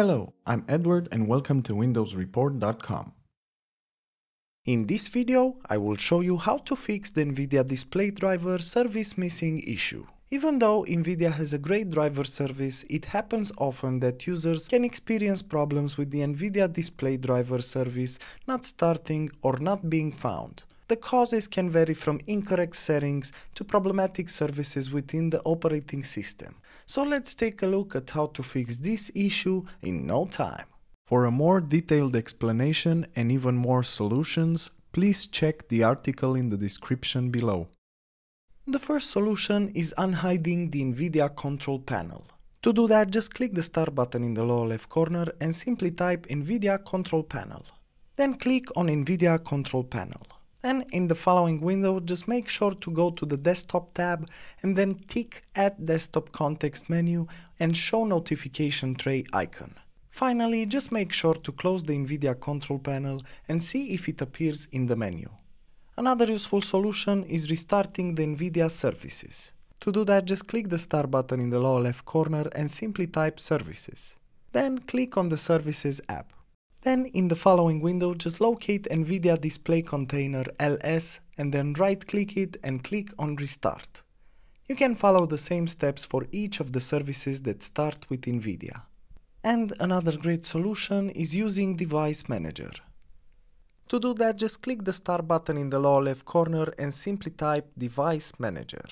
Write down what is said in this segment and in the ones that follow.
Hello, I'm Edward and welcome to windowsreport.com. In this video, I will show you how to fix the NVIDIA display driver service missing issue. Even though NVIDIA has a great driver service, it happens often that users can experience problems with the NVIDIA display driver service not starting or not being found. The causes can vary from incorrect settings to problematic services within the operating system. So let's take a look at how to fix this issue in no time. For a more detailed explanation and even more solutions, please check the article in the description below. The first solution is unhiding the NVIDIA control panel. To do that, just click the start button in the lower left corner and simply type NVIDIA control panel. Then click on NVIDIA control panel. Then in the following window, just make sure to go to the desktop tab and then tick add desktop context menu and show notification tray icon. Finally, just make sure to close the NVIDIA control panel and see if it appears in the menu. Another useful solution is restarting the NVIDIA services. To do that, just click the start button in the lower left corner and simply type services. Then click on the services app. Then in the following window, just locate NVIDIA display container LS and then right click it and click on restart. You can follow the same steps for each of the services that start with NVIDIA. And another great solution is using Device Manager. To do that, just click the start button in the lower left corner and simply type Device Manager.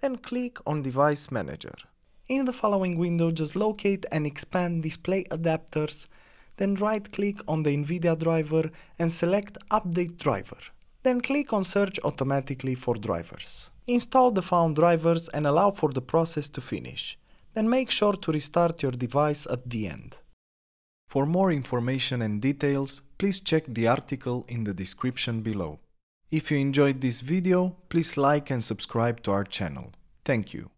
Then click on Device Manager. In the following window, just locate and expand Display Adapters, then right-click on the NVIDIA driver and select Update Driver. Then click on Search automatically for drivers. Install the found drivers and allow for the process to finish. Then make sure to restart your device at the end. For more information and details, please check the article in the description below. If you enjoyed this video, please like and subscribe to our channel. Thank you.